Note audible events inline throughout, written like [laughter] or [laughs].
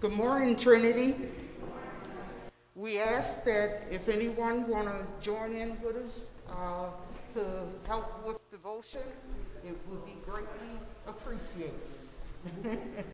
Good morning, Trinity. We ask that if anyone want to join in with us uh, to help with devotion, it would be greatly appreciated. [laughs]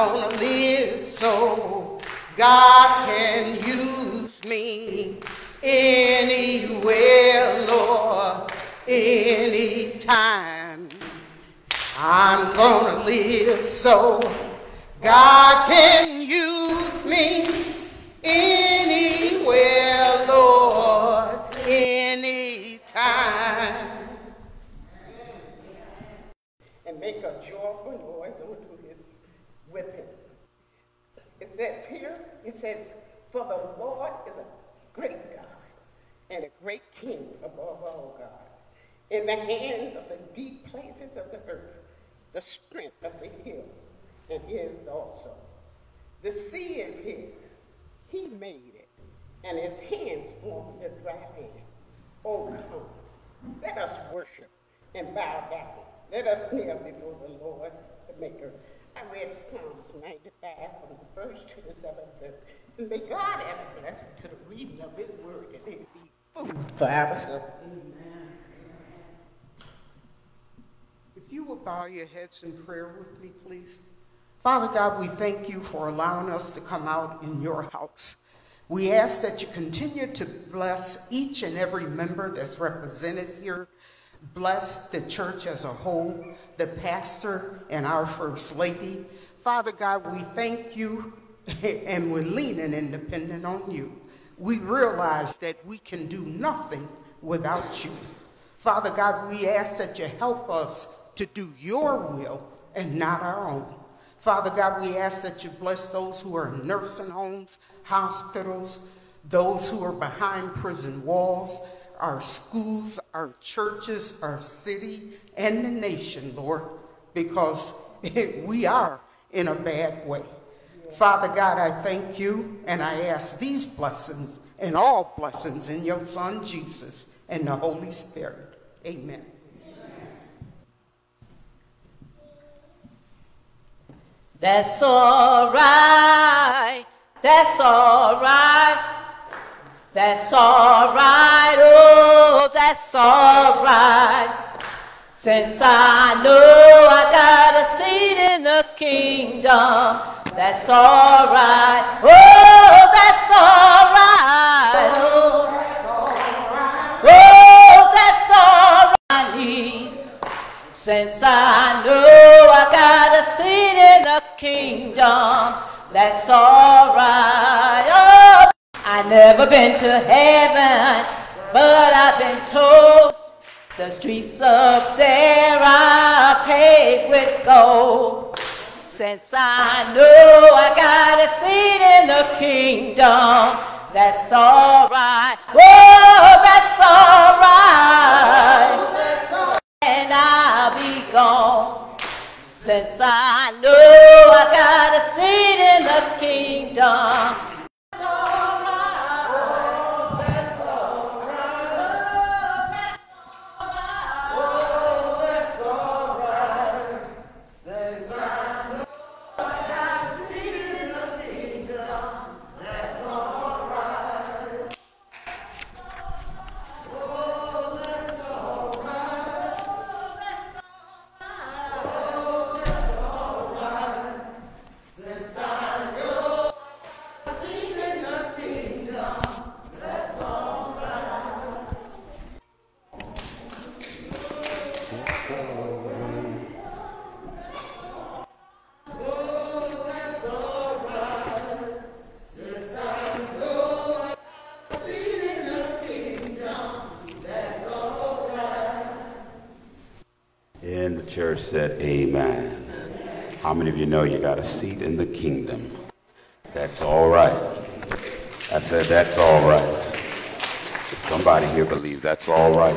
gonna live so God can use me anywhere, Lord, anytime. I'm gonna live so God can use me anywhere, Lord, anytime. and make a joyful noise with him. It says here, it says, For the Lord is a great God and a great King above all God. In the hands of the deep places of the earth, the strength of the hills, and his also. The sea is his. He made it, and his hands formed the dry land. Oh, come, let us worship and bow down. Let us kneel before the Lord, the Maker. I read Psalms 95 from the first to the seventh may God add a blessing to the reading of his word and it be food for our soul. If you will bow your heads in prayer with me, please. Father God, we thank you for allowing us to come out in your house. We ask that you continue to bless each and every member that's represented here. Bless the church as a whole, the pastor, and our first lady. Father God, we thank you [laughs] and we're leaning and dependent on you. We realize that we can do nothing without you. Father God, we ask that you help us to do your will and not our own. Father God, we ask that you bless those who are in nursing homes, hospitals, those who are behind prison walls, our schools, our churches, our city, and the nation, Lord, because [laughs] we are in a bad way. Father God, I thank you and I ask these blessings and all blessings in your Son Jesus and the Holy Spirit. Amen. That's all right. That's all right. That's all right. Oh, that's all right. Since I know I got a seat in the kingdom, that's all right. Oh, that's all right. Oh, that's all right. Since I know I got a seat in the kingdom, that's all right. Oh, I never been to heaven, but I've been told the streets up there are paved with gold. Since I know I got a seat in the kingdom, that's all right. Oh, that's all right. And I'll be gone. Since I know I got a seat in the kingdom, church said amen. How many of you know you got a seat in the kingdom? That's all right. I said, that's all right. Somebody here believes that's all right.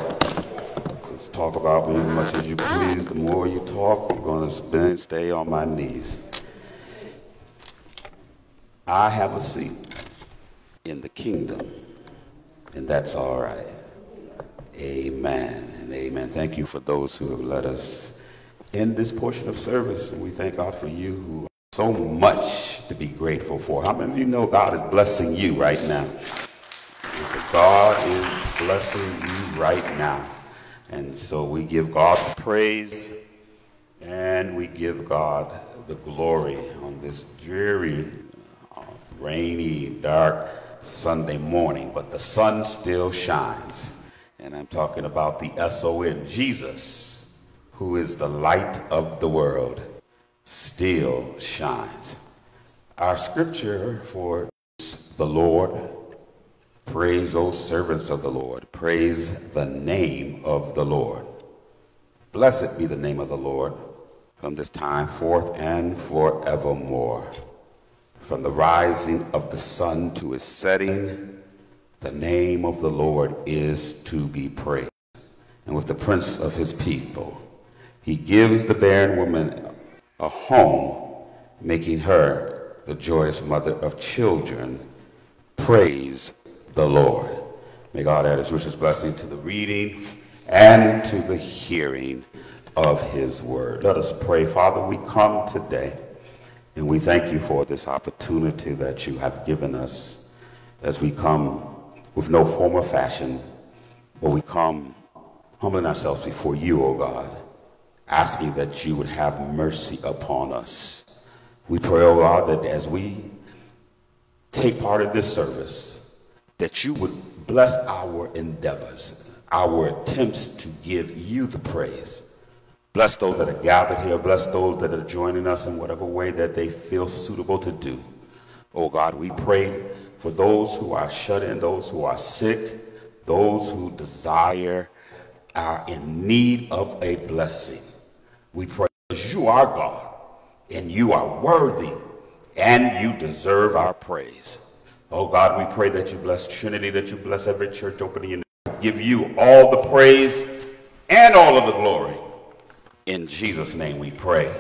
Let's talk about me as much as you please. The more you talk, I'm going to stay on my knees. I have a seat in the kingdom, and that's all right. Amen and amen. Thank you for those who have led us in this portion of service, and we thank God for you who so much to be grateful for. How many of you know God is blessing you right now? God is blessing you right now. And so we give God the praise and we give God the glory on this dreary, uh, rainy, dark Sunday morning. But the sun still shines. And I'm talking about the S-O-N, Jesus, who is the light of the world, still shines. Our scripture for the Lord Praise, O servants of the Lord. Praise the name of the Lord. Blessed be the name of the Lord from this time forth and forevermore. From the rising of the sun to its setting, the name of the Lord is to be praised. And with the prince of his people, he gives the barren woman a home, making her the joyous mother of children. Praise the Lord. May God add his richest blessing to the reading and to the hearing of his word. Let us pray. Father, we come today and we thank you for this opportunity that you have given us as we come with no form or fashion, but we come humbling ourselves before you, O God, asking that you would have mercy upon us. We pray, O God, that as we take part in this service, that you would bless our endeavors, our attempts to give you the praise. Bless those that are gathered here. Bless those that are joining us in whatever way that they feel suitable to do. Oh God, we pray for those who are shut in, those who are sick, those who desire, are in need of a blessing. We pray because you are God and you are worthy and you deserve our praise. Oh God, we pray that you bless Trinity, that you bless every church opening in give you all the praise and all of the glory. In Jesus' name we pray.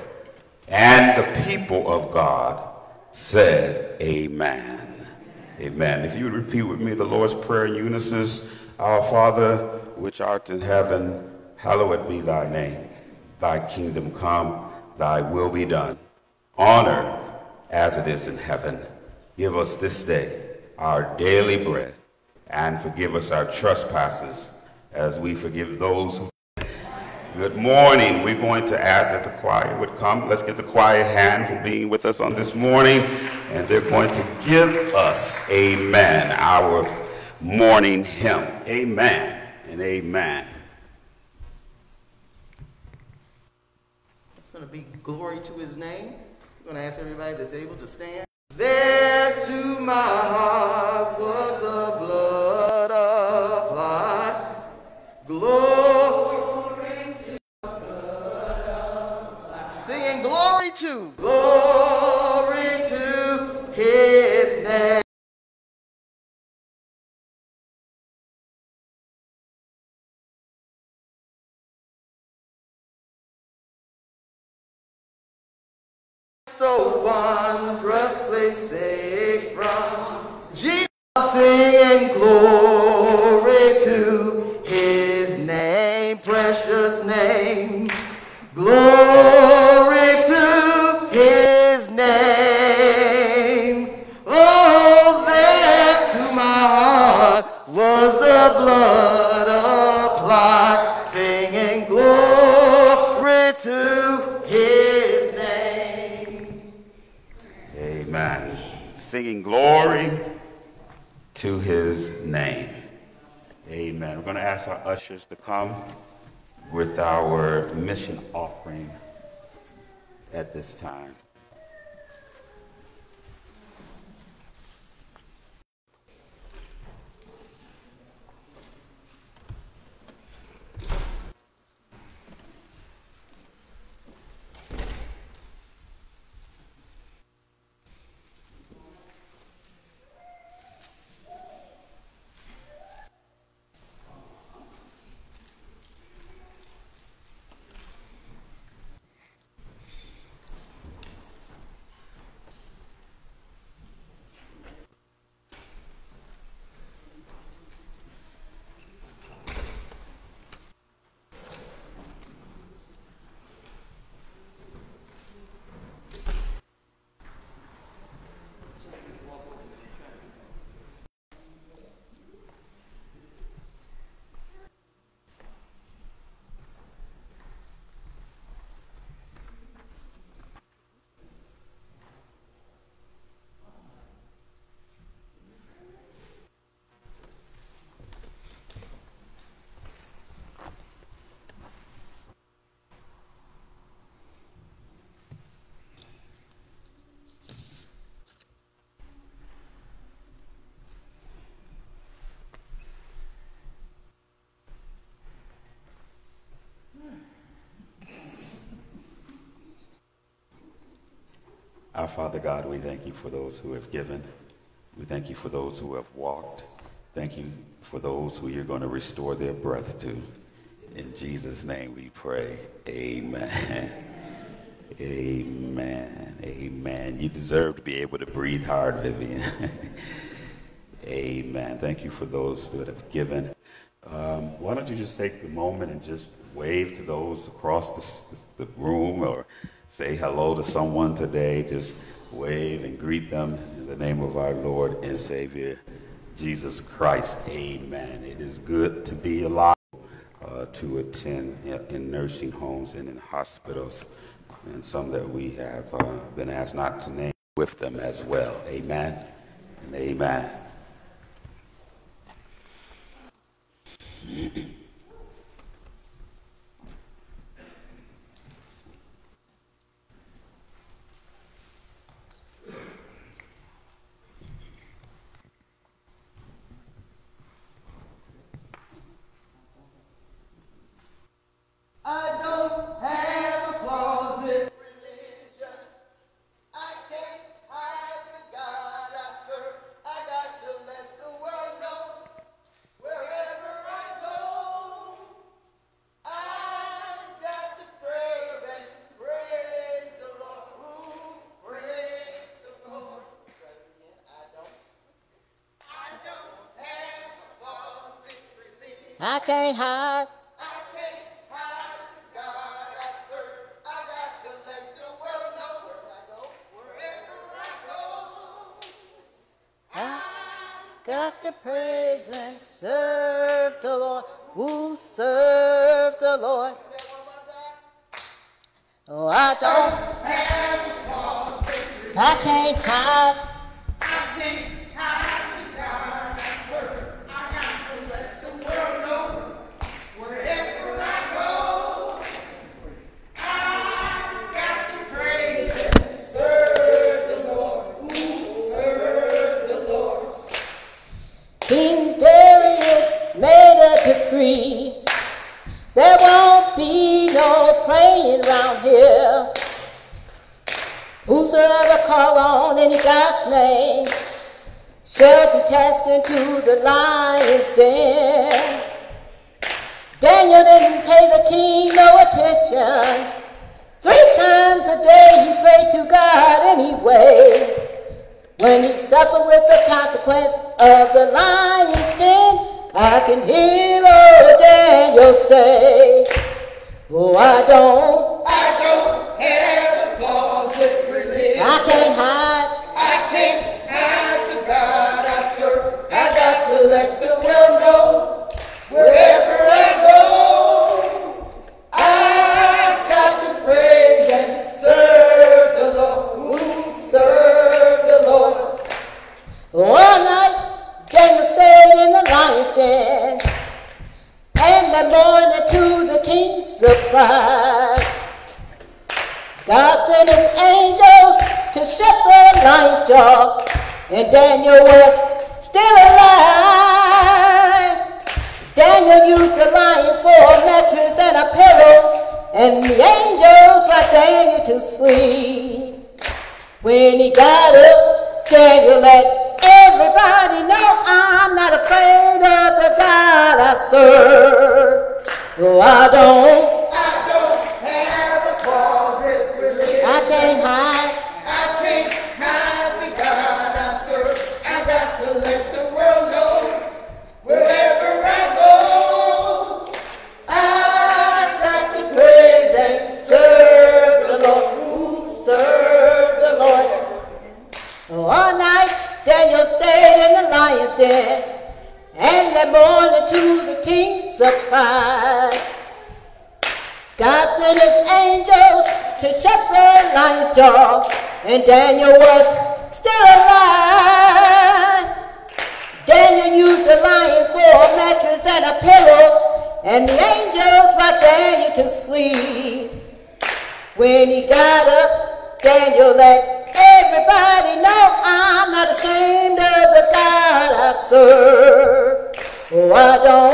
And the people of God said, Amen. Amen. If you would repeat with me the Lord's Prayer in unison, Our Father, which art in heaven, hallowed be thy name. Thy kingdom come, thy will be done, on earth as it is in heaven. Give us this day our daily bread, and forgive us our trespasses as we forgive those who. Good morning. We're going to ask that the choir would come. Let's give the choir a hand for being with us on this morning. And they're going to give us, amen, our morning hymn. Amen and amen. Going to be glory to his name. I'm going to ask everybody that's able to stand. There to my heart was the blood applied. Glory to Singing glory to, glory so wondrously saved from Jesus, Glory to his name. Amen. We're going to ask our ushers to come with our mission offering at this time. Our Father God, we thank you for those who have given. We thank you for those who have walked. Thank you for those who you're going to restore their breath to. In Jesus' name we pray. Amen. [laughs] Amen. Amen. You deserve to be able to breathe hard, Vivian. [laughs] Amen. Thank you for those that have given. Um, why don't you just take the moment and just wave to those across the, the room or say hello to someone today? Just wave and greet them in the name of our Lord and Savior, Jesus Christ. Amen. It is good to be alive, uh, to attend in nursing homes and in hospitals, and some that we have uh, been asked not to name with them as well. Amen and amen. I can't heart to go. I got to praise and serve the Lord. Who serve the Lord? Oh, I don't. I can't hide. Here. Whosoever call on any God's name shall be cast into the lion's den. Daniel didn't pay the king no attention. Three times a day he prayed to God anyway. When he suffered with the consequence of the lion's den, I can hear old Daniel say, Oh, I don't, I can't hide. I can't hide the God I serve. I got to let the world know wherever I go. I've got to praise and serve the Lord. Ooh, serve the Lord. One night, Daniel stayed in the lion's den, and that morning to the king's surprise, God sent his angels to shut the lion's jaw, and Daniel was still alive. Daniel used the lions for a mattress and a pillow, and the angels rocked Daniel to sleep. When he got up, Daniel let everybody know I'm not afraid of the God I serve. Oh, I don't and Daniel was still alive. Daniel used the lions for a mattress and a pillow, and the angels rocked Daniel to sleep. When he got up, Daniel let everybody know I'm not ashamed of the God I serve. Oh, I don't,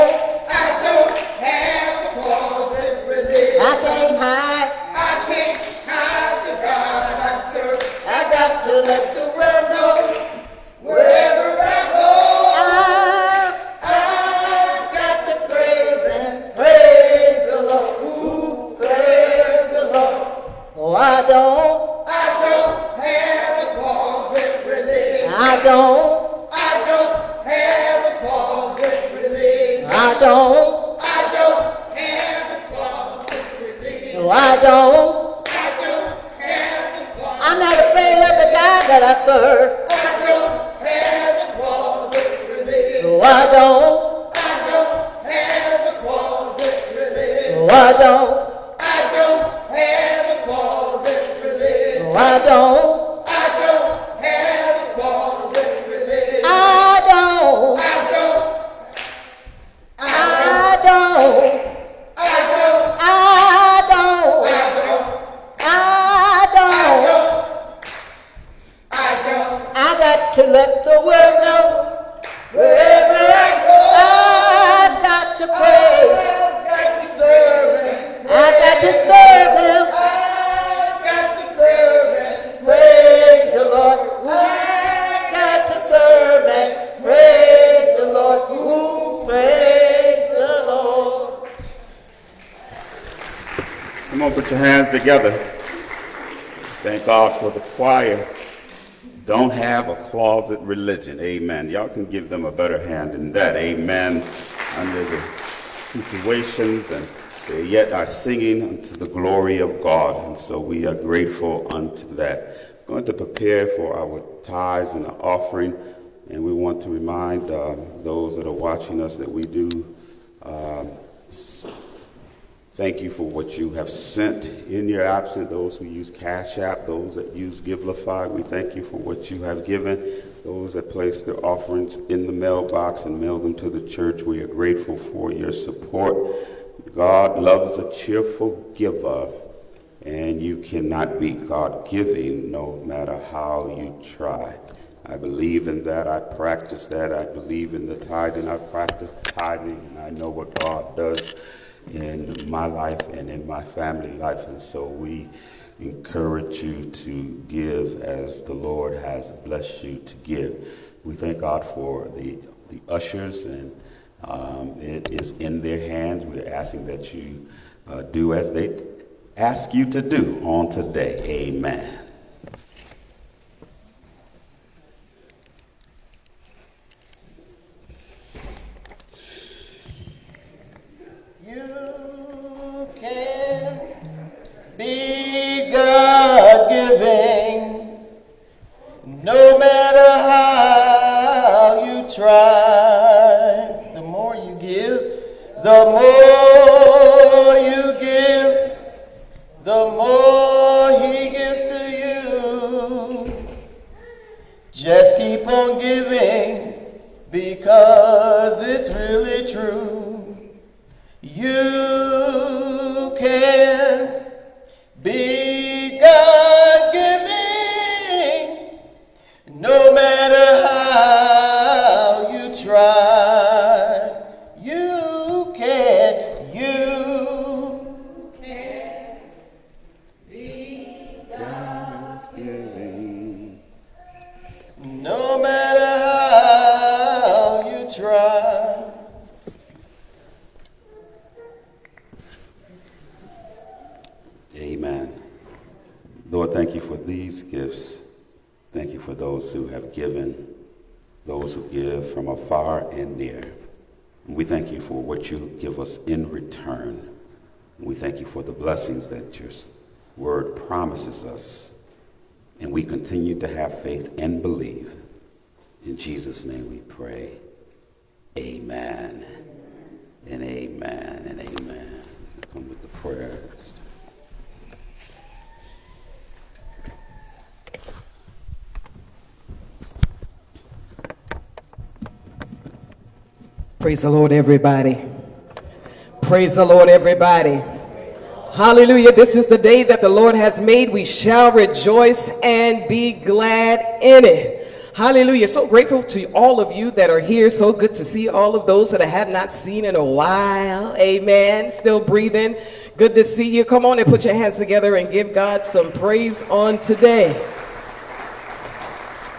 Come on, put your hands together. Thank God for the choir. Don't have a closet religion. Amen. Y'all can give them a better hand than that. Amen. Under the situations and they yet are singing unto the glory of God. And so we are grateful unto that. We're Going to prepare for our tithes and the offering. And we want to remind uh, those that are watching us that we do um, Thank you for what you have sent in your absence, those who use Cash App, those that use Givelify. We thank you for what you have given, those that place their offerings in the mailbox and mail them to the church. We are grateful for your support. God loves a cheerful giver, and you cannot be God giving no matter how you try. I believe in that. I practice that. I believe in the tithing. I practice tithing, and I know what God does in my life and in my family life. And so we encourage you to give as the Lord has blessed you to give. We thank God for the, the ushers, and um, it is in their hands. We're asking that you uh, do as they ask you to do on today. Amen. The more you give, the more He gives to you. Just keep on giving because it's really true. You can these gifts. Thank you for those who have given, those who give from afar and near. And we thank you for what you give us in return. And we thank you for the blessings that your word promises us. And we continue to have faith and believe. In Jesus' name we pray. Amen. And amen and amen. Come with the prayer. Praise the Lord, everybody. Praise the Lord, everybody. Hallelujah. This is the day that the Lord has made. We shall rejoice and be glad in it. Hallelujah. So grateful to all of you that are here. So good to see all of those that I have not seen in a while. Amen. Still breathing. Good to see you. Come on and put your hands together and give God some praise on today.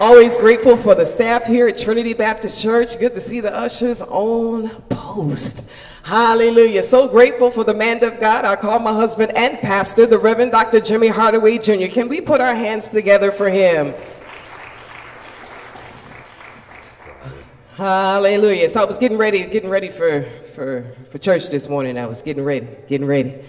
Always grateful for the staff here at Trinity Baptist Church. Good to see the ushers on post. Hallelujah. So grateful for the man of God. I call my husband and pastor, the Reverend Dr. Jimmie Hardaway Jr. Can we put our hands together for him? Hallelujah. So I was getting ready, getting ready for, for, for church this morning. I was getting ready, getting ready.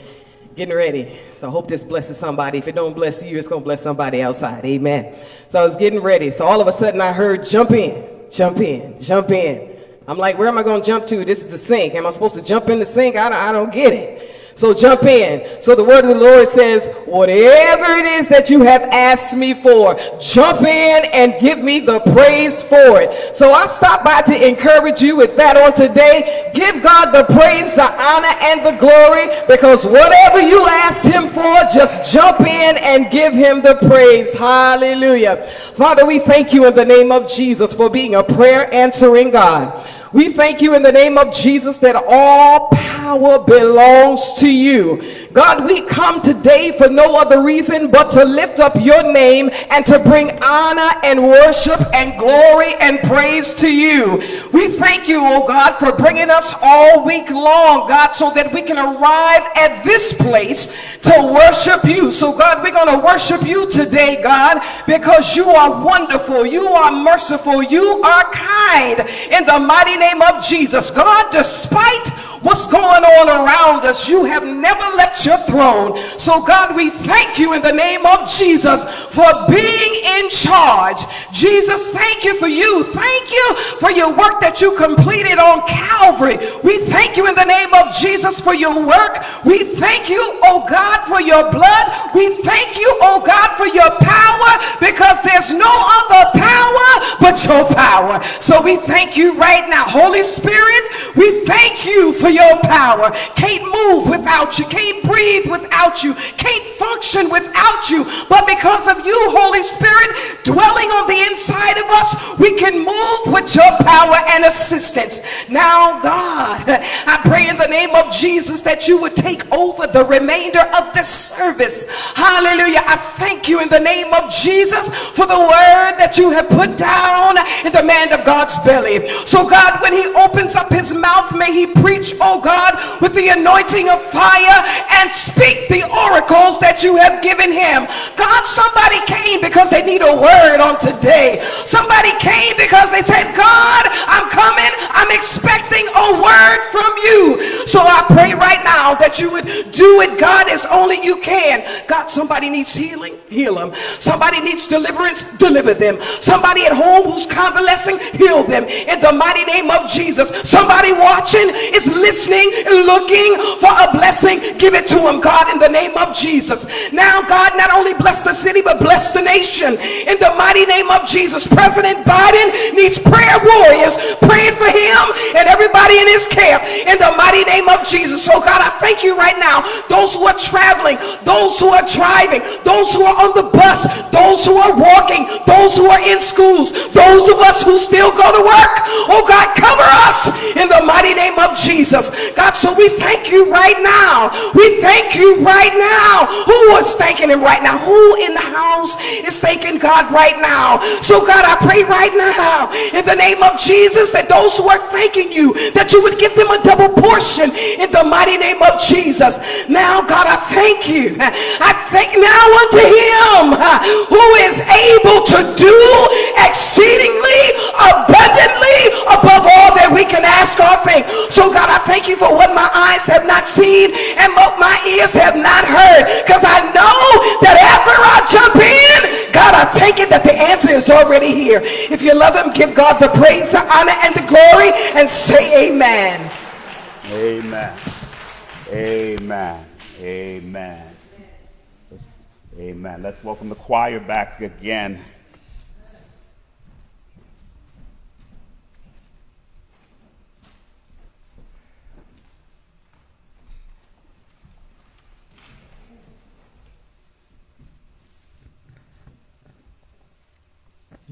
Getting ready. So I hope this blesses somebody. If it don't bless you, it's going to bless somebody outside. Amen. So I was getting ready. So all of a sudden I heard jump in, jump in, jump in. I'm like, where am I going to jump to? This is the sink. Am I supposed to jump in the sink? I don't, I don't get it. So jump in. So the word of the Lord says, whatever it is that you have asked me for, jump in and give me the praise for it. So I stopped by to encourage you with that on today. Give God the praise, the honor, and the glory because whatever you ask him for, just jump in and give him the praise. Hallelujah. Father, we thank you in the name of Jesus for being a prayer answering God. We thank you in the name of Jesus that all power belongs to you. God, we come today for no other reason but to lift up your name and to bring honor and worship and glory and praise to you. We thank you, oh God, for bringing us all week long, God, so that we can arrive at this place to worship you. So, God, we're going to worship you today, God, because you are wonderful, you are merciful, you are kind. In the mighty name of Jesus, God, despite what's going on around us, you have never left your throne. So, God, we thank you in the name of Jesus for being in charge. Jesus, thank you for you. Thank you for your work that you completed on Calvary. We thank you in the name of Jesus for your work. We thank you, oh God, for your blood. We thank you, oh God, for your power because there's no other power but your power. So we thank you right now. Holy Spirit, we thank you for your power. Can't move without you, can't breathe without you, can't function without you. But because of you, Holy Spirit, dwelling on the inside of us, we can move with your power and assistance. Now, God, I pray in the name of Jesus that you would take over the remainder of this service. Hallelujah. I thank you in the name of Jesus for the word that you have put down in the man of God's belly. So, God, when he opens up his mouth, may he preach, oh God, with the anointing of fire and speak the oracles that you have given him. God, somebody came because they need a word on today. Somebody came because they said, God, I'm coming. I'm expecting a word from you. So I pray right now that you would do it, God, as only you can. God, somebody needs healing, heal them. Somebody needs deliverance, deliver them. Somebody at home who's convalescing, heal them. In the mighty name of Jesus. Somebody watching is looking for a blessing. Give it to them, God, in the name of Jesus. Now, God, not only bless the city, but bless the nation. In the mighty name of Jesus. President Biden needs prayer warriors praying for him and everybody in his camp. In the mighty name of Jesus. So, God, I thank you right now. Those who are traveling, those who are driving, those who are on the bus, those who are walking, those who are in schools, those of us who still go to work. Oh, God, cover us in the mighty name of Jesus. God, so we thank you right now. We thank you right now. Who was thanking him right now? Who in the house is thanking God right now? So, God, I pray right now in the name of Jesus that those who are thanking you, that you would give them a double portion in the mighty name of Jesus. Now, God, I thank you. I thank now unto him who is able to do exceedingly abundantly above all that we can ask or think. So, God, I thank you for what my eyes have not seen and what my ears have not heard. Because I know that after I jump in, God, I thank you that the answer is already here. If you love him, give God the praise, the honor, and the glory, and say amen. Amen. Amen. Amen. Amen. Let's welcome the choir back again.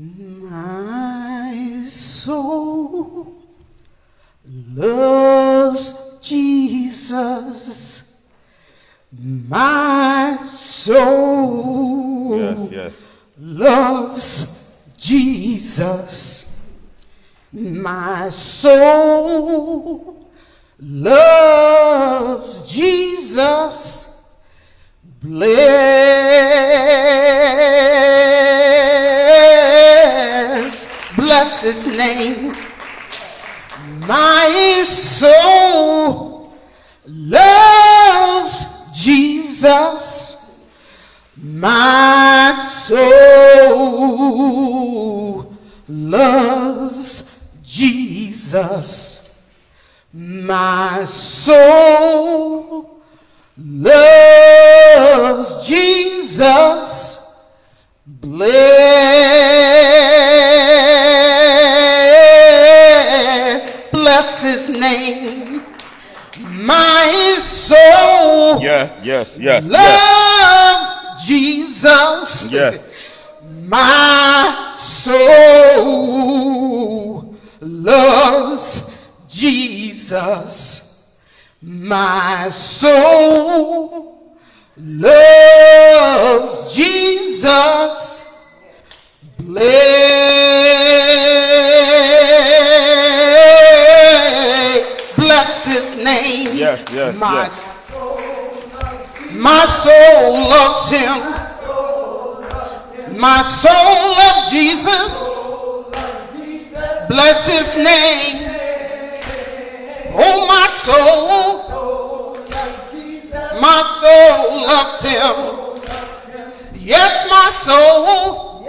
My soul loves Jesus. My soul Yes, yes. loves Jesus. My soul loves Jesus. Bless, bless his name. My soul loves Jesus. My soul loves Jesus. My soul loves Jesus. Bless, soul Yeah, yes, yes, love Jesus. Yes. My soul loves Jesus. My soul loves Jesus. Bless, bless his name. Yes, yes, My yes. My soul loves him. My soul loves Jesus. Bless his name. Oh, my soul. My soul loves him. Yes, my soul.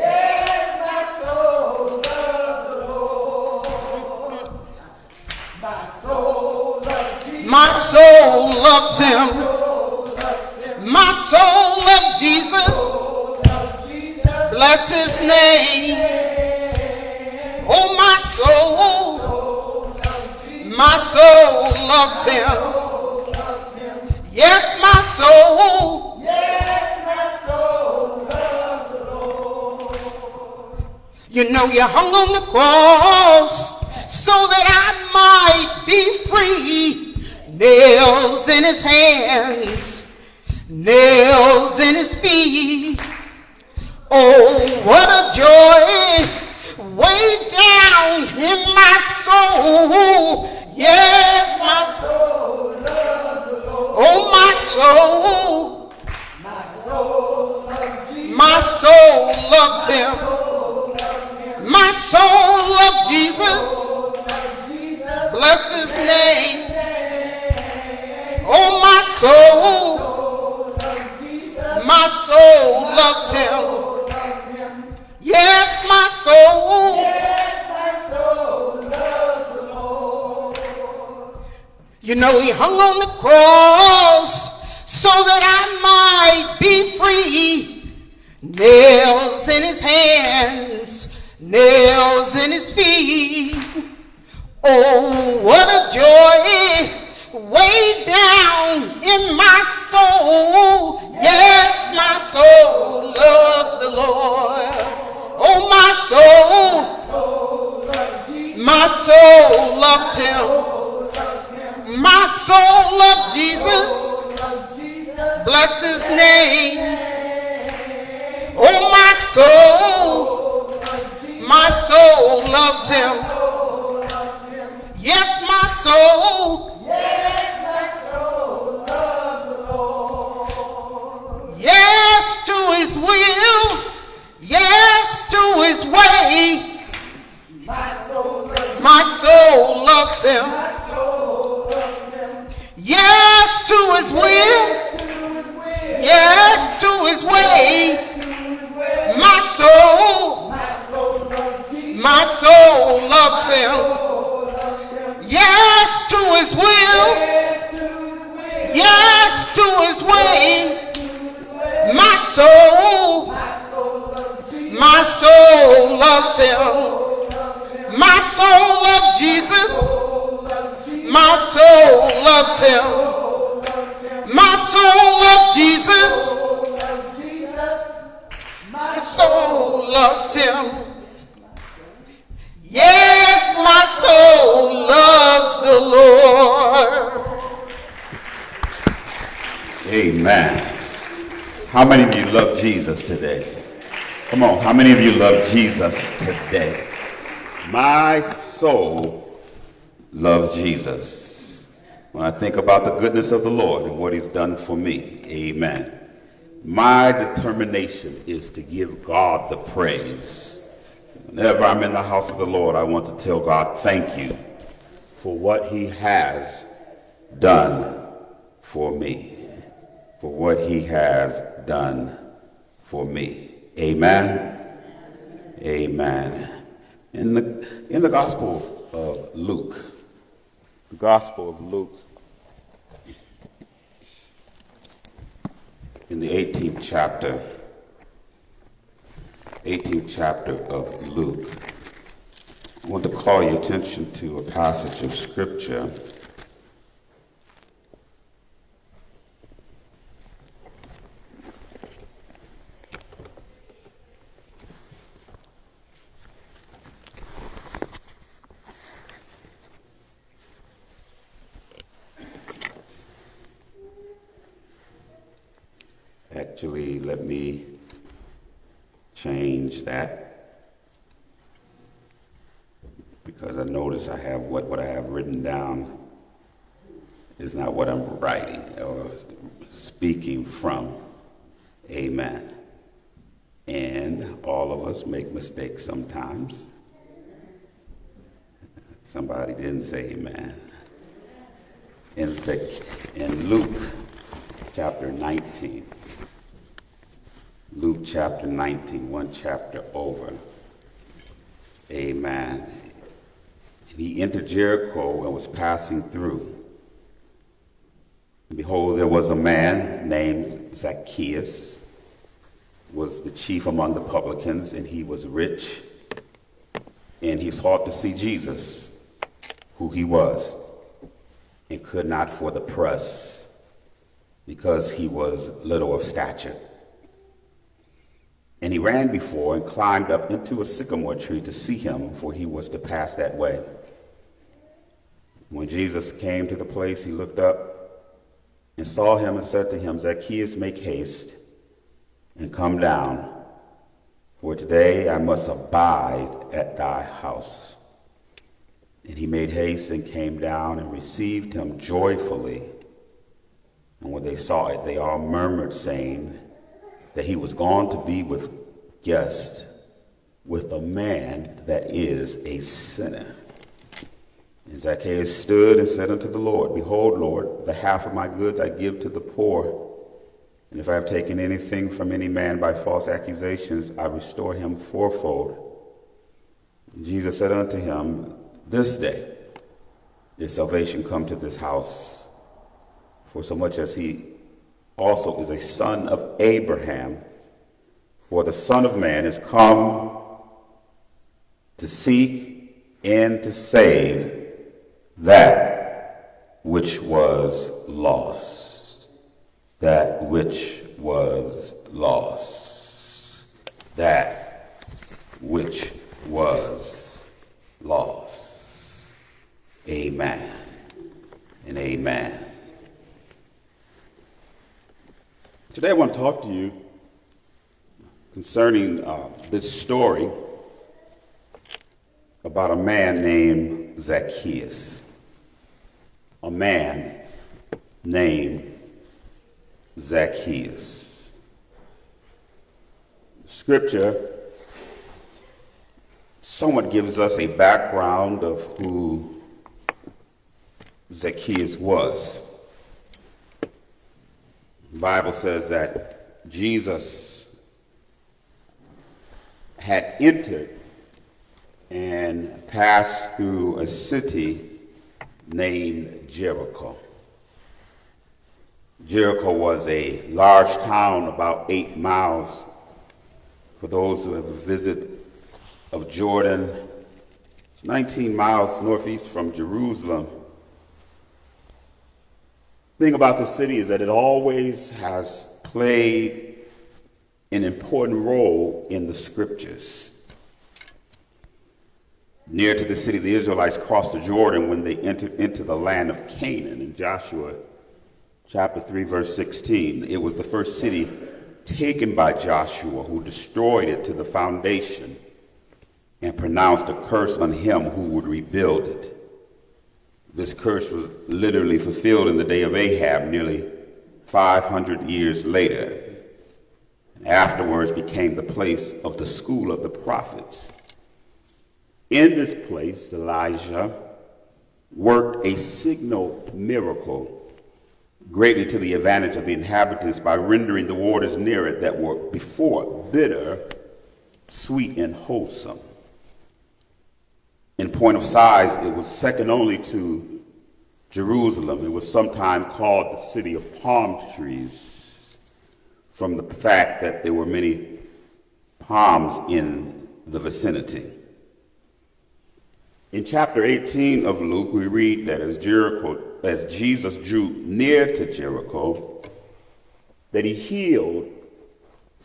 My soul loves him. My soul loves Jesus. Bless his name. Oh, my soul. My soul loves him. Yes, my soul. You know you hung on the cross so that I might be free. Nails in his hands, nails in his feet. Oh, what a joy way down in my soul. Yes, my soul Oh, my soul. My soul loves him. My soul loves Jesus. Bless his name. Oh, my soul. My soul loves him. Yes, my soul. You know, he hung on the cross so that I might be free. Nails in his hands, nails in his feet. Oh, what a joy way down in my soul. Yes, my soul loves the Lord. Oh, my soul, my soul loves him. My soul loves Jesus. Bless his name. Oh, my soul, my soul loves him. Yes, my soul. Soul loves him. Yes to his will. Yes to his way. My soul. My soul loves him. Yes to his will. Yes to his way. My soul. My soul loves him. My soul loves Jesus. My soul loves him. My soul loves Jesus. My soul loves him. Yes, my soul loves the Lord. Amen. How many of you love Jesus today? Come on, how many of you love Jesus today? My soul loves Jesus. When I think about the goodness of the Lord and what he's done for me, amen. My determination is to give God the praise. Whenever I'm in the house of the Lord, I want to tell God, thank you for what he has done for me. for what he has done for me. Amen. Amen. In the, in the Gospel of Luke, the Gospel of Luke, in the 18th chapter, 18th chapter of Luke, I want to call your attention to a passage of Scripture. Actually, let me change that because I notice I have what, what I have written down is not what I'm writing or speaking from. Amen. And all of us make mistakes sometimes. Somebody didn't say amen. In, in Luke chapter 19, Luke chapter 19, one chapter over. Amen. And he entered Jericho and was passing through. And behold, there was a man named Zacchaeus, was the chief among the publicans, and he was rich. And he sought to see Jesus, who he was, and could not for the press, because he was little of stature. And he ran before and climbed up into a sycamore tree to see him, for he was to pass that way. When Jesus came to the place, he looked up and saw him and said to him, Zacchaeus, make haste and come down, for today I must abide at thy house. And he made haste and came down and received him joyfully. And when they saw it, they all murmured, saying that he was gone to be with guest with a man that is a sinner. And Zacchaeus stood and said unto the Lord, Behold, Lord, the half of my goods I give to the poor. And if I have taken anything from any man by false accusations, I restore him fourfold. And Jesus said unto him, This day is salvation come to this house, for so much as he also is a son of Abraham. For the Son of Man is come to seek and to save that which was lost. That which was lost. That which was lost. Amen and amen. Today I want to talk to you concerning uh, this story about a man named Zacchaeus a man named Zacchaeus. Scripture somewhat gives us a background of who Zacchaeus was. Bible says that Jesus had entered and passed through a city named Jericho. Jericho was a large town about eight miles for those who have a visit of Jordan, 19 miles northeast from Jerusalem. Thing about the city is that it always has played an important role in the scriptures. Near to the city, the Israelites crossed the Jordan when they entered into the land of Canaan in Joshua chapter 3, verse 16. It was the first city taken by Joshua, who destroyed it to the foundation and pronounced a curse on him who would rebuild it. This curse was literally fulfilled in the day of Ahab, nearly 500 years later. Afterwards became the place of the school of the prophets. In this place, Elijah worked a signal miracle, greatly to the advantage of the inhabitants by rendering the waters near it that were before bitter, sweet, and wholesome. In point of size, it was second only to Jerusalem. It was sometimes called the city of palm trees from the fact that there were many palms in the vicinity. In chapter 18 of Luke, we read that as Jericho, as Jesus drew near to Jericho, that he healed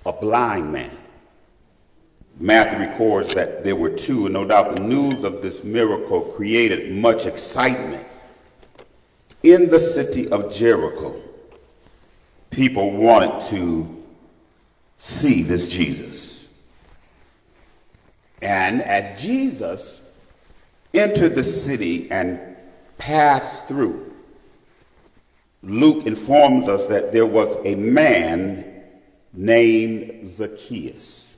a blind man. Matthew records that there were two, and no doubt the news of this miracle created much excitement in the city of Jericho. People wanted to see this Jesus. And as Jesus entered the city and passed through. Luke informs us that there was a man named Zacchaeus.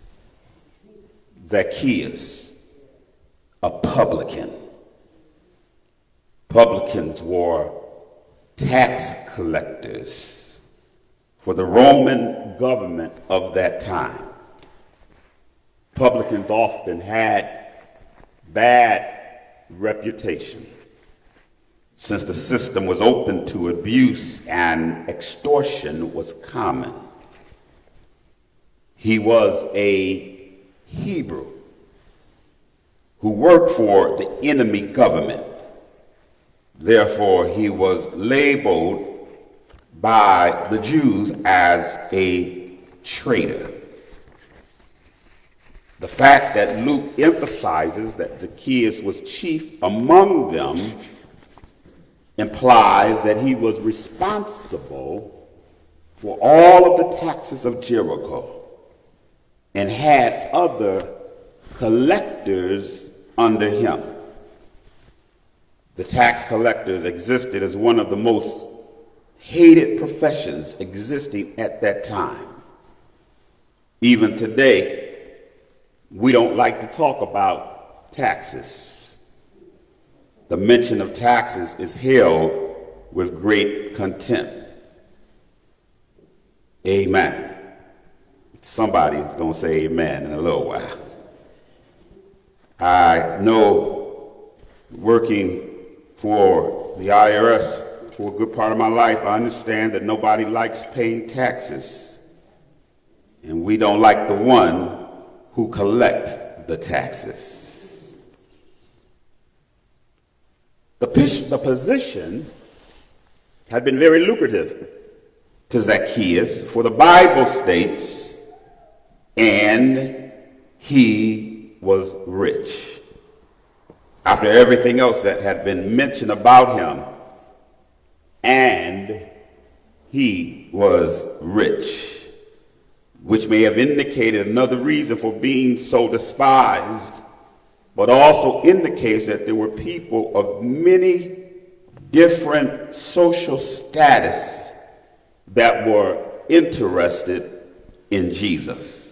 Zacchaeus, a publican. Publicans were tax collectors for the Roman government of that time. Publicans often had bad reputation. Since the system was open to abuse and extortion was common, he was a Hebrew who worked for the enemy government. Therefore, he was labeled by the Jews as a traitor. The fact that Luke emphasizes that Zacchaeus was chief among them implies that he was responsible for all of the taxes of Jericho and had other collectors under him. The tax collectors existed as one of the most hated professions existing at that time. Even today, we don't like to talk about taxes. The mention of taxes is held with great contempt. Amen. Somebody is going to say amen in a little while. I know working for the IRS for a good part of my life, I understand that nobody likes paying taxes. And we don't like the one who collects the taxes. The, the position had been very lucrative to Zacchaeus, for the Bible states, and he was rich. After everything else that had been mentioned about him, and he was rich which may have indicated another reason for being so despised, but also indicates that there were people of many different social status that were interested in Jesus.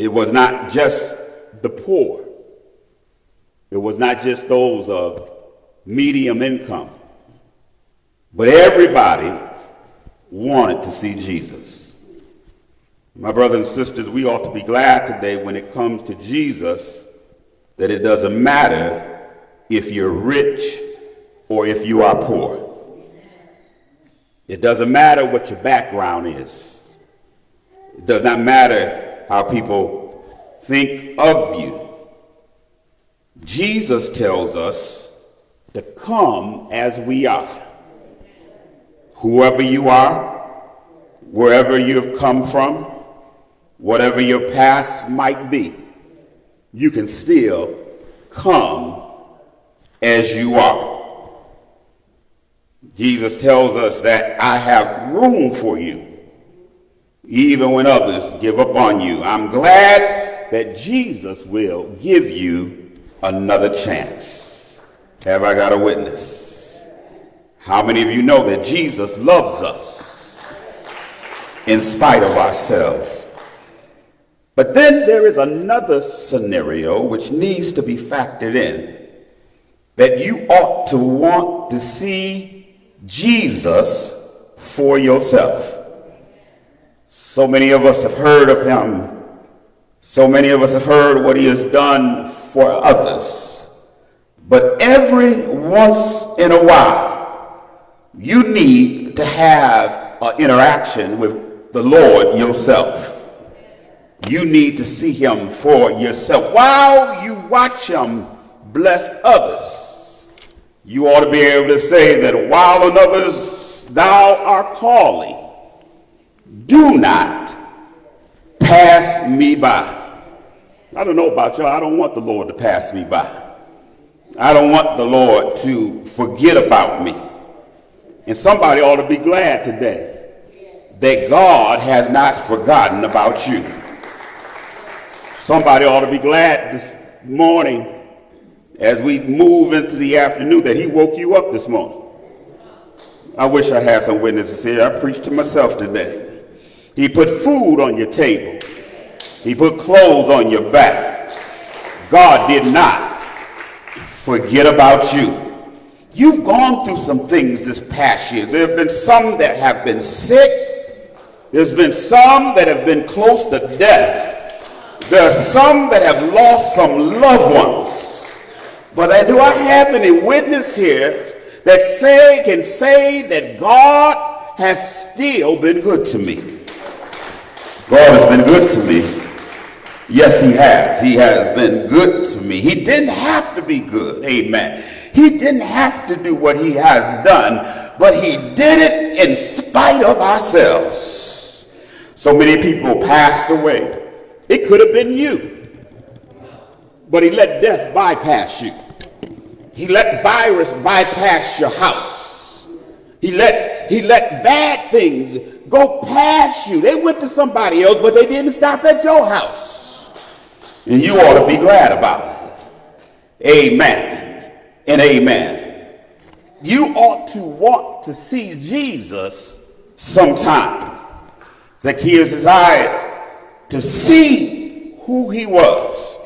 It was not just the poor. It was not just those of medium income, but everybody wanted to see Jesus. My brothers and sisters, we ought to be glad today when it comes to Jesus that it doesn't matter if you're rich or if you are poor. It doesn't matter what your background is. It does not matter how people think of you. Jesus tells us to come as we are whoever you are, wherever you've come from, whatever your past might be, you can still come as you are. Jesus tells us that I have room for you, even when others give up on you. I'm glad that Jesus will give you another chance. Have I got a witness? How many of you know that Jesus loves us in spite of ourselves? But then there is another scenario which needs to be factored in that you ought to want to see Jesus for yourself. So many of us have heard of him. So many of us have heard what he has done for others. But every once in a while, you need to have an interaction with the Lord yourself. You need to see him for yourself. While you watch him bless others, you ought to be able to say that while on others thou art calling, do not pass me by. I don't know about y'all. I don't want the Lord to pass me by. I don't want the Lord to forget about me. And somebody ought to be glad today that God has not forgotten about you. Somebody ought to be glad this morning as we move into the afternoon that he woke you up this morning. I wish I had some witnesses here. I preached to myself today. He put food on your table. He put clothes on your back. God did not forget about you. You've gone through some things this past year. There have been some that have been sick. There's been some that have been close to death. There are some that have lost some loved ones. But do I have any witness here that say can say that God has still been good to me? God has been good to me. Yes, he has. He has been good to me. He didn't have to be good. Amen. He didn't have to do what he has done, but he did it in spite of ourselves. So many people passed away. It could have been you. But he let death bypass you. He let virus bypass your house. He let he let bad things go past you. They went to somebody else, but they didn't stop at your house. And you ought to be glad about it. Amen and amen. You ought to want to see Jesus sometime. Zacchaeus desired to see who he was,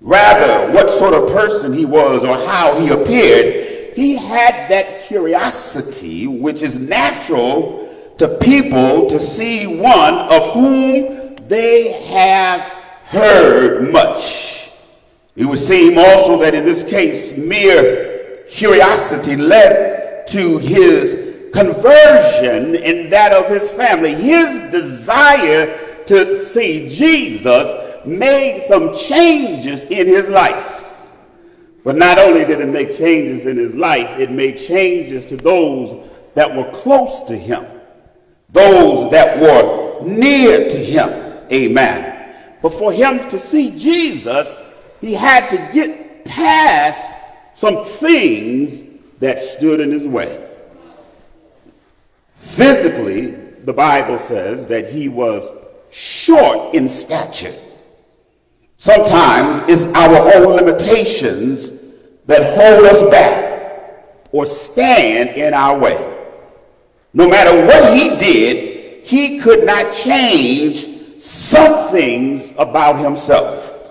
rather what sort of person he was or how he appeared. He had that curiosity which is natural to people to see one of whom they have heard much. It would seem also that in this case, mere curiosity led to his conversion and that of his family. His desire to see Jesus made some changes in his life. But not only did it make changes in his life, it made changes to those that were close to him, those that were near to him. Amen. But for him to see Jesus, he had to get past some things that stood in his way. Physically, the Bible says that he was short in stature. Sometimes it's our own limitations that hold us back or stand in our way. No matter what he did, he could not change some things about himself.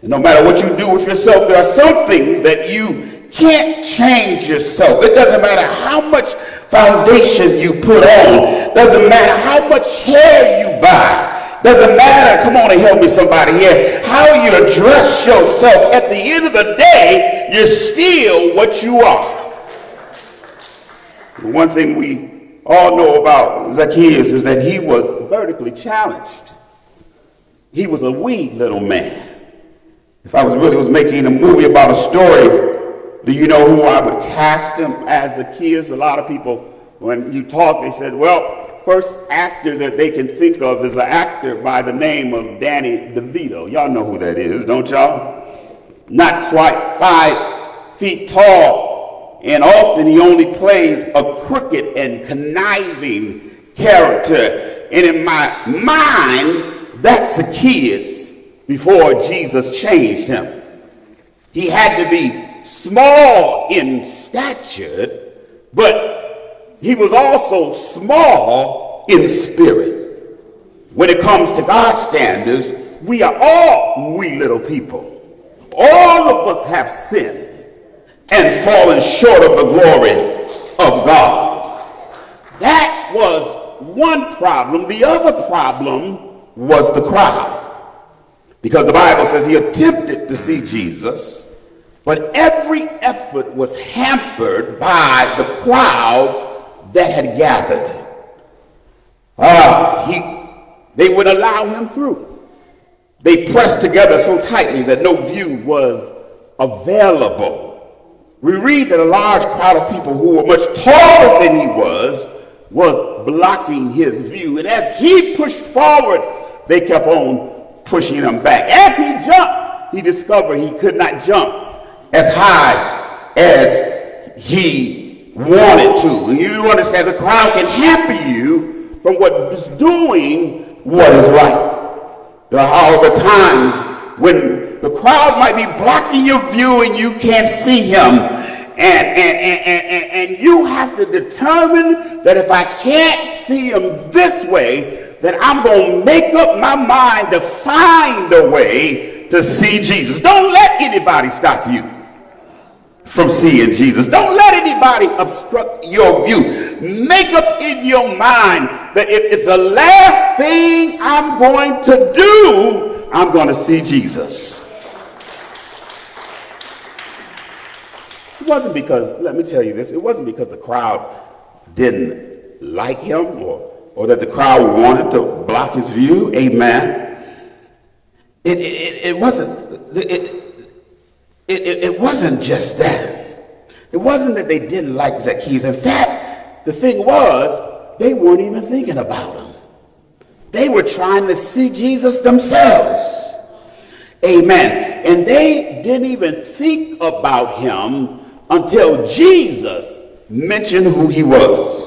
And no matter what you do with yourself, there are some things that you can't change yourself. It doesn't matter how much foundation you put on, doesn't matter how much hair you buy, doesn't matter, come on and help me somebody here, how you address yourself. At the end of the day, you're still what you are. One thing we all know about Zacchaeus is that he was vertically challenged. He was a wee little man. If I was really was making a movie about a story, do you know who I would cast him as Zacchaeus? A lot of people, when you talk, they said, well, first actor that they can think of is an actor by the name of Danny DeVito. Y'all know who that is, don't y'all? Not quite five feet tall, and often he only plays a crooked and conniving character. And in my mind, that's Zacchaeus before Jesus changed him. He had to be small in stature, but he was also small in spirit. When it comes to God's standards, we are all wee little people. All of us have sinned and fallen short of the glory of God. That was one problem. The other problem was the crowd. Because the Bible says he attempted to see Jesus, but every effort was hampered by the crowd that had gathered. Ah, he, they would allow him through. They pressed together so tightly that no view was available. We read that a large crowd of people who were much taller than he was was blocking his view. And as he pushed forward, they kept on pushing him back. As he jumped, he discovered he could not jump as high as he wanted to. You understand the crowd can hamper you from what is doing what is right. There are, however, times when the crowd might be blocking your view and you can't see him. And, and, and, and, and you have to determine that if I can't see him this way, then I'm going to make up my mind to find a way to see Jesus. Don't let anybody stop you from seeing Jesus. Don't let anybody obstruct your view. Make up in your mind that if it's the last thing I'm going to do, I'm going to see Jesus. It wasn't because, let me tell you this, it wasn't because the crowd didn't like him or, or that the crowd wanted to block his view. Amen. It, it, it wasn't, it, it, it, wasn't just that. It wasn't that they didn't like Zacchaeus. In fact, the thing was, they weren't even thinking about him. They were trying to see Jesus themselves. Amen. And they didn't even think about him until Jesus mentioned who he was.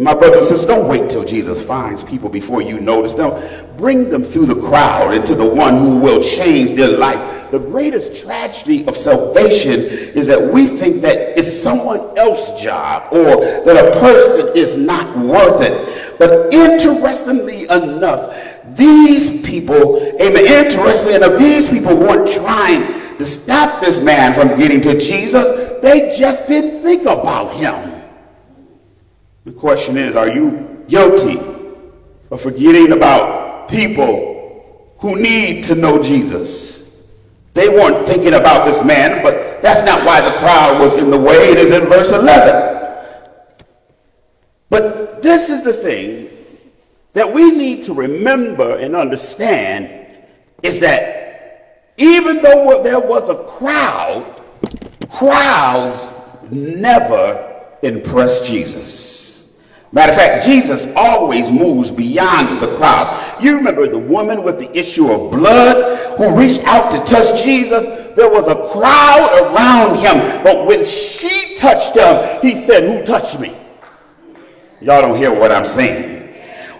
And my brothers and sisters, don't wait till Jesus finds people before you notice them. Bring them through the crowd into the one who will change their life. The greatest tragedy of salvation is that we think that it's someone else's job or that a person is not worth it. But interestingly enough, these people, amen, interestingly enough, these people weren't trying to stop this man from getting to Jesus. They just didn't think about him. The question is, are you guilty of forgetting about people who need to know Jesus? They weren't thinking about this man, but that's not why the crowd was in the way. It is in verse 11. But this is the thing that we need to remember and understand is that even though there was a crowd, crowds never impressed Jesus. Matter of fact, Jesus always moves beyond the crowd. You remember the woman with the issue of blood who reached out to touch Jesus? There was a crowd around him, but when she touched him, he said, Who touched me? Y'all don't hear what I'm saying.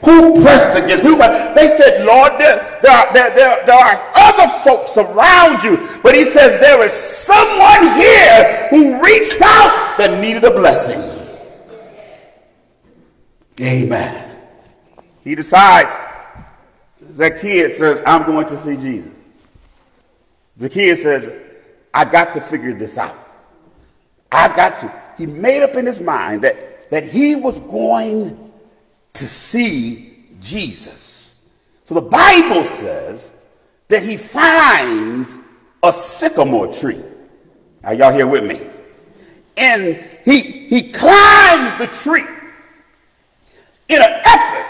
Who pressed against me? They said, Lord, there, there, there, there, there are other folks around you. But he says, there is someone here who reached out that needed a blessing. Amen. He decides, Zacchaeus says, I'm going to see Jesus. Zacchaeus says, I got to figure this out. I got to. He made up in his mind that, that he was going to see Jesus. So the Bible says that he finds a sycamore tree. Are y'all here with me? And he, he climbs the tree in an effort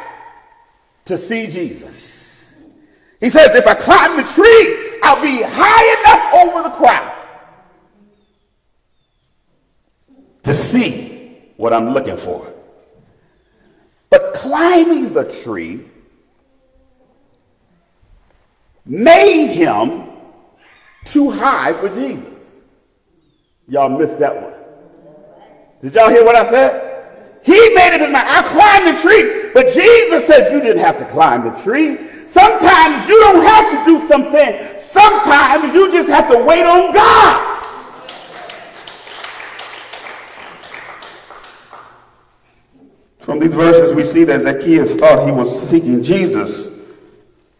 to see Jesus. He says, if I climb the tree, I'll be high enough over the crowd to see what I'm looking for. But climbing the tree made him too high for Jesus. Y'all missed that one. Did y'all hear what I said? He made it in my, I climbed the tree, but Jesus says you didn't have to climb the tree. Sometimes you don't have to do something. Sometimes you just have to wait on God. From these verses, we see that Zacchaeus thought he was seeking Jesus,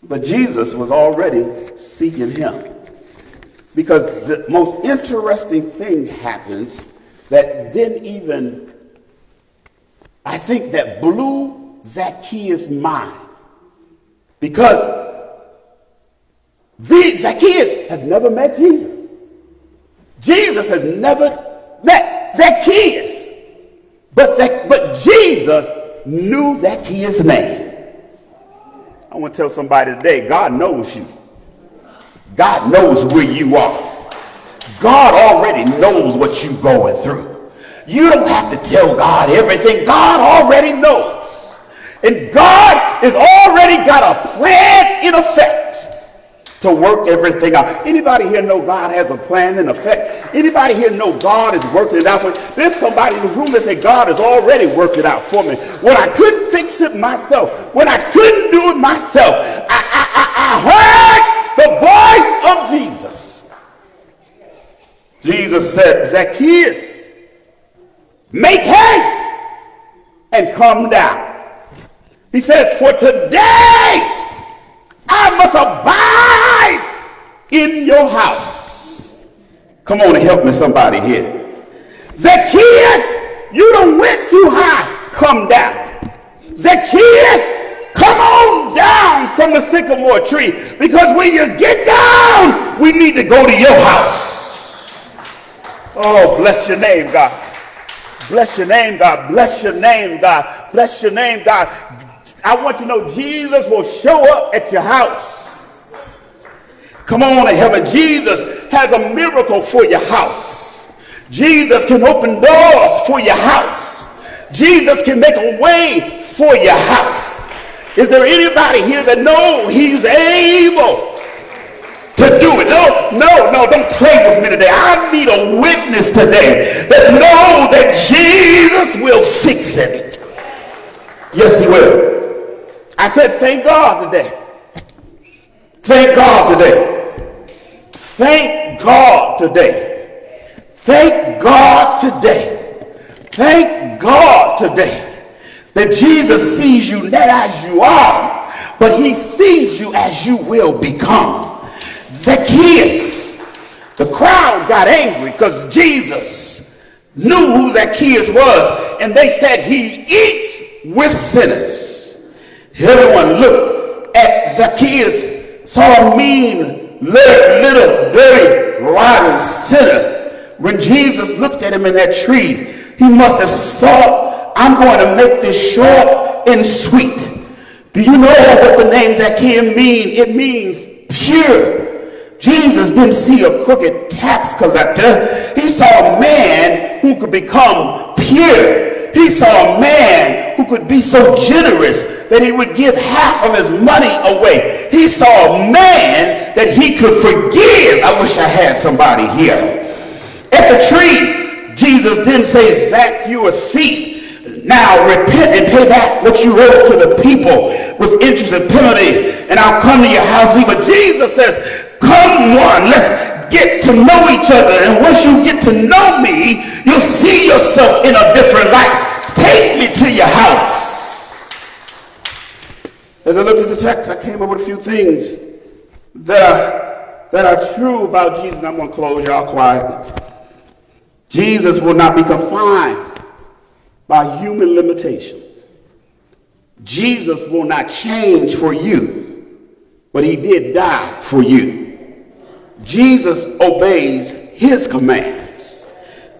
but Jesus was already seeking him. Because the most interesting thing happens that didn't even, I think, that blew Zacchaeus' mind. Because Zacchaeus has never met Jesus. Jesus has never met Zacchaeus. But, Zac- but Jesus knew Zacchaeus' name. I want to tell somebody today God knows you, God knows where you are. God already knows what you're going through. You don't have to tell God everything, God already knows. And God has already got a plan in effect to work everything out. Anybody here know God has a plan in effect? Anybody here know God is working it out for me? There's somebody in the room that said God has already worked it out for me. When I couldn't fix it myself, when I couldn't do it myself, I, I, I, I heard the voice of Jesus. Jesus said, Zacchaeus, make haste and come down. He says, for today I must abide in your house. Come on and help me, somebody here. Zacchaeus, you don't went too high. Come down. Zacchaeus, come on down from the sycamore tree because when you get down, we need to go to your house. Oh, bless your name, God. Bless your name, God. Bless your name, God. Bless your name, God. I want you to know Jesus will show up at your house. Come on and heaven. Jesus has a miracle for your house. Jesus can open doors for your house. Jesus can make a way for your house. Is there anybody here that knows he's able to do it? No, no, no, don't play with me today. I need a witness today that know that Jesus will fix it. Yes, he will. I said, thank God today. Thank God today. Thank God today. Thank God today. Thank God today that Jesus sees you not as you are, but he sees you as you will become. Zacchaeus, the crowd got angry because Jesus knew who Zacchaeus was, and they said he eats with sinners. Everyone looked at Zacchaeus, saw a mean, little, dirty, rotten sinner. When Jesus looked at him in that tree, he must have thought, I'm going to make this short and sweet. Do you know what the name Zacchaeus mean? It means pure. Jesus didn't see a crooked tax collector. He saw a man who could become pure. He saw a man who could be so generous that he would give half of his money away. He saw a man that he could forgive. I wish I had somebody here. At the tree, Jesus didn't say, Zach, you a thief. Now repent and pay back what you owe to the people with interest and penalty, and I'll come to your house. But Jesus says, Come one, let's get to know each other. And once you get to know me, you'll see yourself in a different light. Take me to your house. As I looked at the text, I came up with a few things that are, that are true about Jesus. I'm going to close y'all quiet. Jesus will not be confined by human limitation. Jesus will not change for you, but he did die for you. Jesus obeys his commands.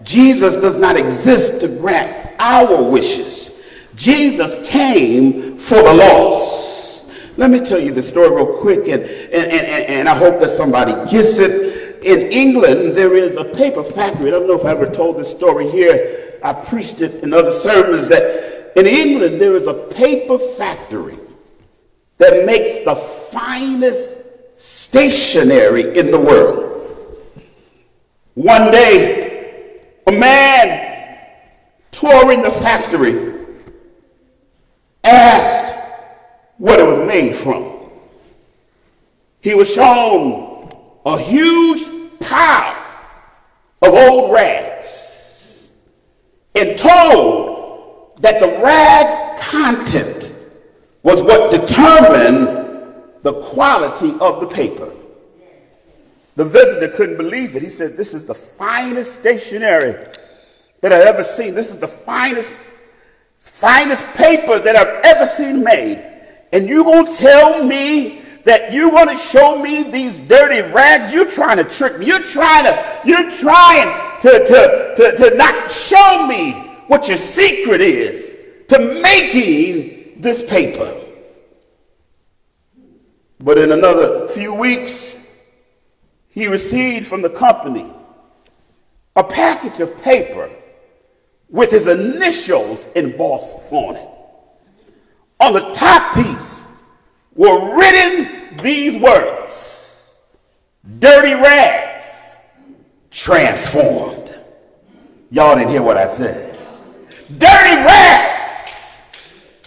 Jesus does not exist to grant our wishes. Jesus came for the lost. Let me tell you the story real quick, and, and, and, and I hope that somebody gets it. In England, there is a paper factory. I don't know if I ever told this story here. I preached it in other sermons that in England, there is a paper factory that makes the finest stationery in the world. One day, a man touring the factory asked what it was made from. He was shown a huge pile of old rags and told that the rags content was what determined the quality of the paper. The visitor couldn't believe it. He said, This is the finest stationery that I've ever seen. This is the finest finest paper that I've ever seen made, and you gonna tell me that you're gonna show me these dirty rags? You're trying to trick me. You're trying to, you're trying to, to, to, to not show me what your secret is to making this paper. But in another few weeks, he received from the company a package of paper with his initials embossed on it. On the top piece were written these words Dirty rags transformed. Y'all didn't hear what I said. Dirty rags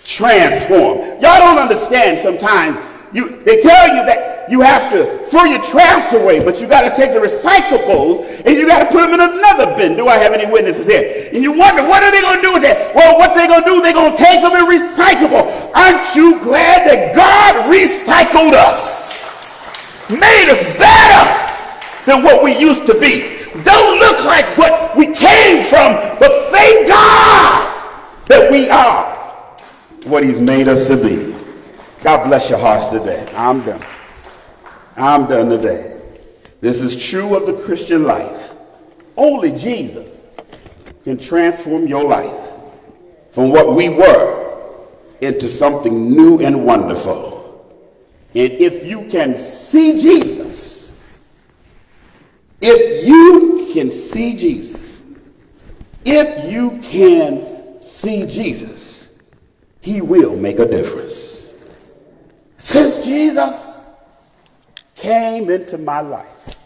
transformed. Y'all don't understand sometimes you, they tell you that you have to throw your trash away, but you got to take the recyclables and you got to put them in another bin. Do I have any witnesses here? And you wonder, what are they going to do with that? Well, what they're going to do, they're going to take them and recycle. Aren't you glad that God recycled us? Made us better than what we used to be. Don't look like what we came from, but thank God that we are what he's made us to be. God bless your hearts today. I'm done. I'm done today. This is true of the Christian life. Only Jesus can transform your life from what we were into something new and wonderful. And if you can see Jesus, if you can see Jesus, if you can see Jesus, he will make a difference. Since Jesus came into my life,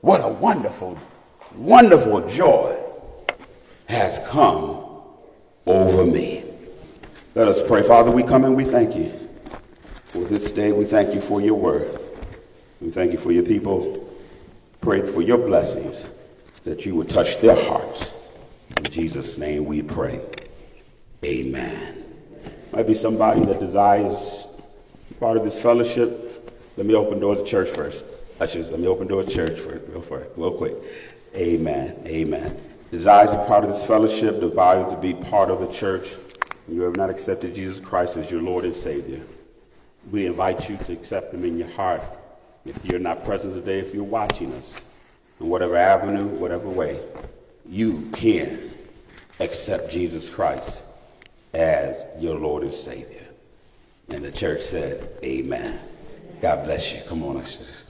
what a wonderful, wonderful joy has come over me. Let us pray. Father, we come and we thank you for this day. We thank you for your word. We thank you for your people. Pray for your blessings that you would touch their hearts. In Jesus' name we pray. Amen. Might be somebody that desires part of this fellowship, let me open doors of church first. Ushers, let me open doors of church first, real, first, real quick. Amen. Amen. Desires to be part of this fellowship, desire to be part of the church. You have not accepted Jesus Christ as your Lord and Savior. We invite you to accept Him in your heart. If you're not present today, if you're watching us, in whatever avenue, whatever way, you can accept Jesus Christ as your Lord and Savior. And the church said, Amen. God bless you. Come on, ushers.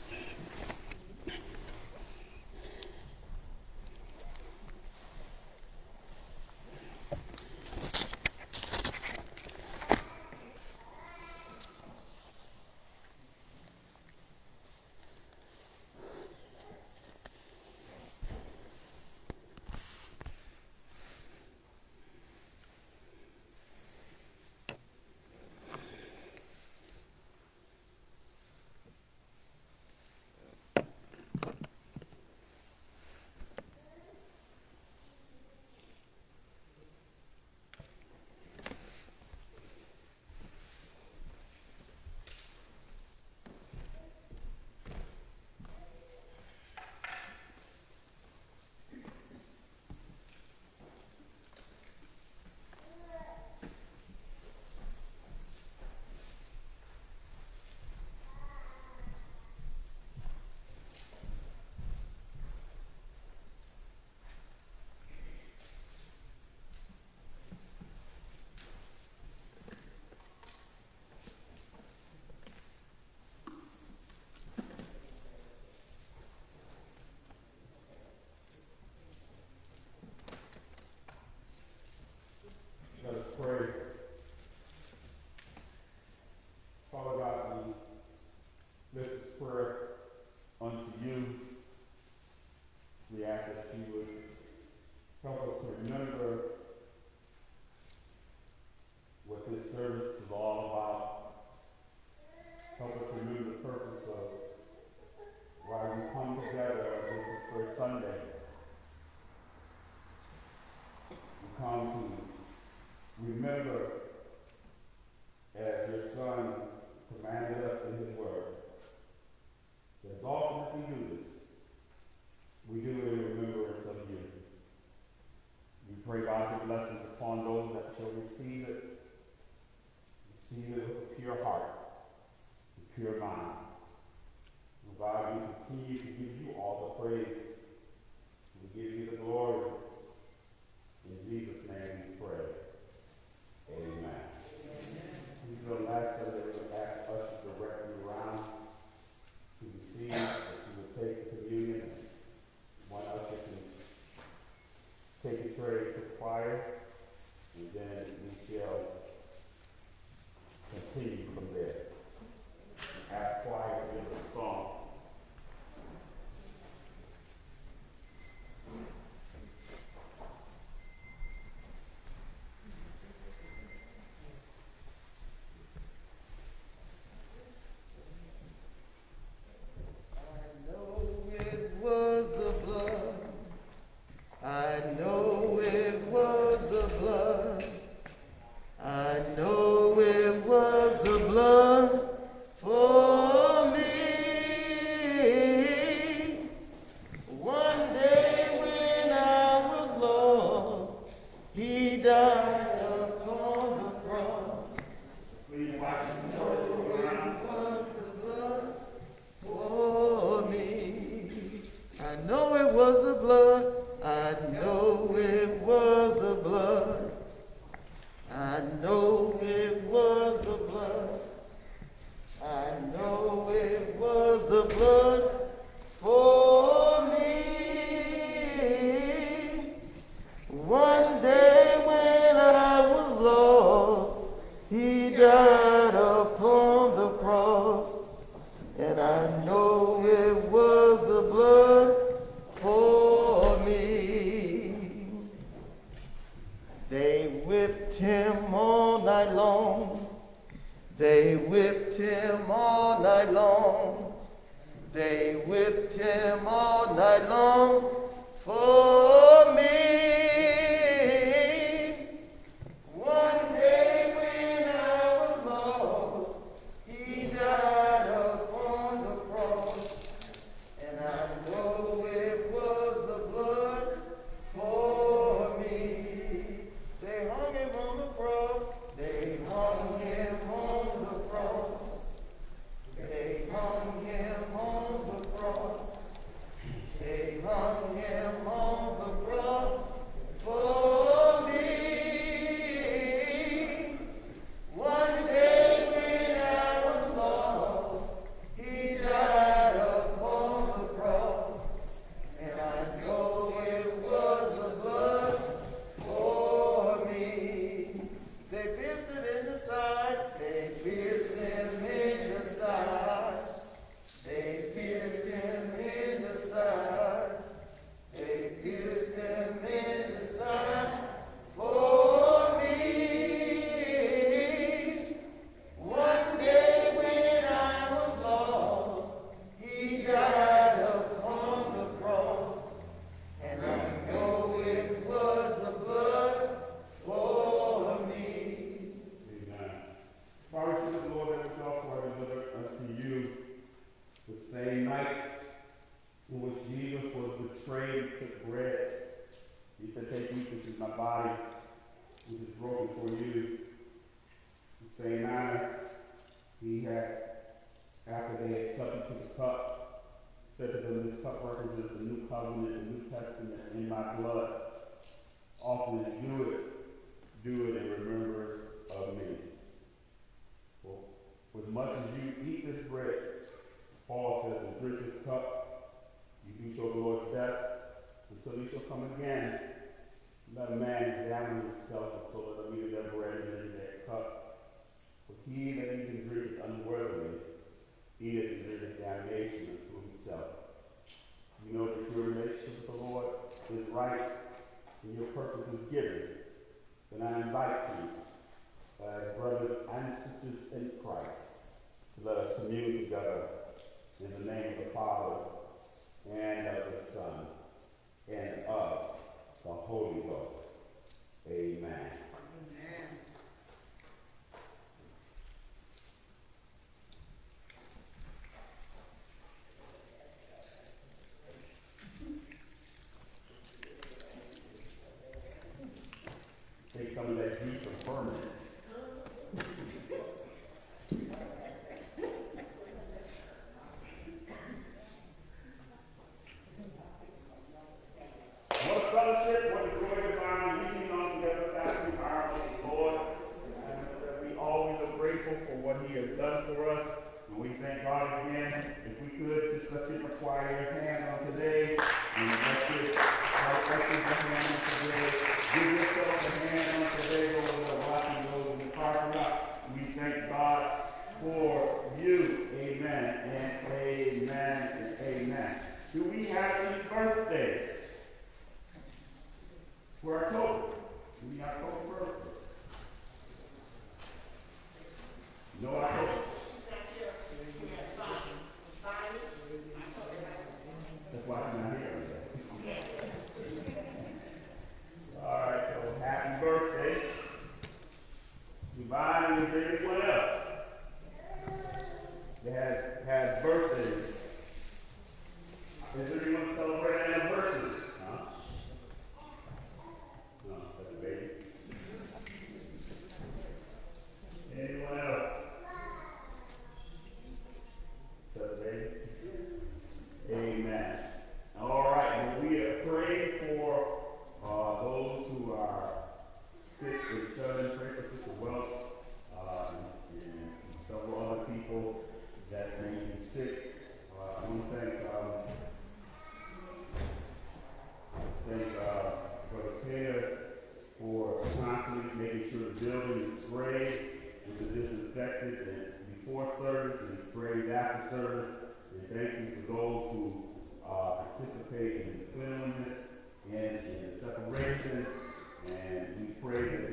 Pray They whipped him all night long for sisters in Christ, let us commune together in the name of the Father and of the Son and of the Holy Ghost. Amen.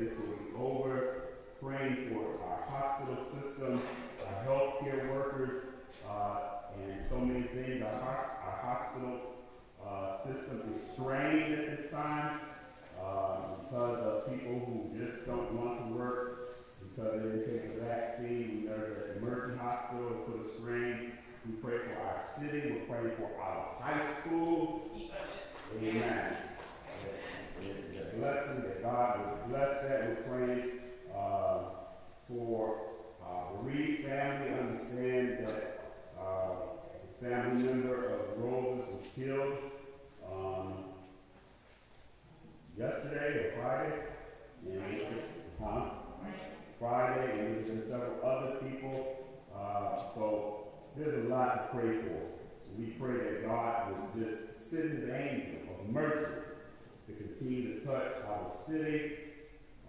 This will be over. Praying for our hospital system, our healthcare workers, uh, and so many things. Our, our hospital uh, system is strained at this time uh, because of people who just don't want to work because they didn't take the vaccine. We know that the Mercy Hospital is put a strain. We pray for our city. We're praying for our high school. Amen. Blessing that God will bless that. We're praying uh, for uh, bereaved family. Understand that uh, a family member of Roses was killed um, yesterday or Friday. And, huh? Friday, and there's been several other people. Uh, so there's a lot to pray for. We pray that God would just send his angel of mercy continue to touch our city,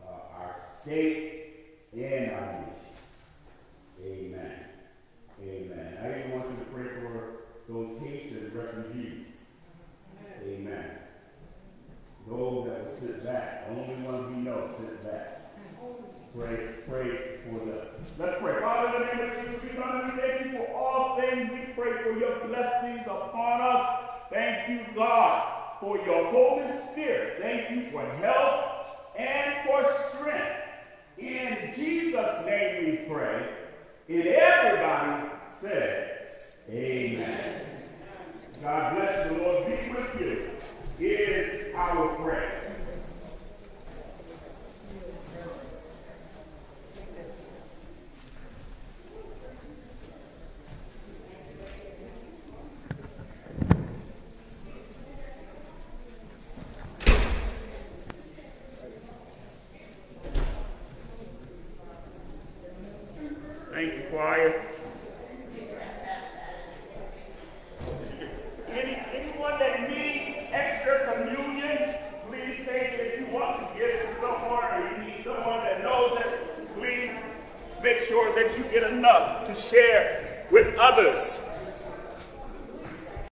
uh, our state, and our nation. Amen. Amen. I even want you to pray for those Haitian refugees. Amen. Those that will sit back, the only ones we know sit back. Pray, pray for them. Let's pray. Father, in the name of Jesus, we come and thank you for all things. We pray for your blessings upon us. Thank you, God, for your Holy Spirit. Thank you for help and for strength. In Jesus' name we pray. And everybody said, Amen. God bless you, Lord. Be with you. Is our prayer.